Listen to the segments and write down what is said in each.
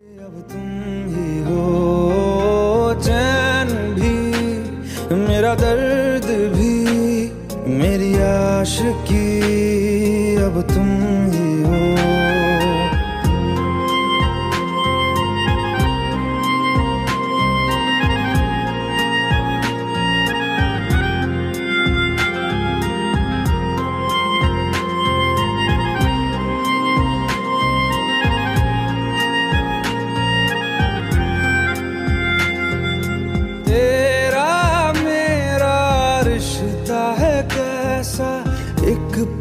अब तुम ही हो चैन भी मेरा दर्द भी मेरी आश की अब तुम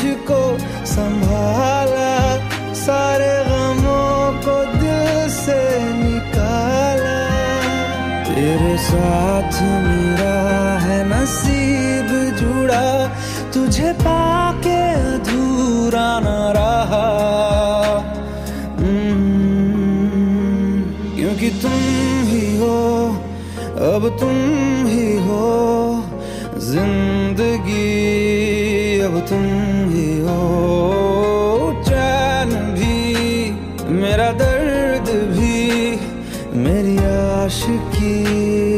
मुझको संभाला सारे गमों को दिल से निकाला। तेरे साथ मेरा है नसीब जुड़ा तुझे पाके अधूरा न रहा। हम्म, क्योंकि तुम ही हो अब तुम ही हो ज़िंदगी अब तुम मेरा दर्द भी मेरी आशिकी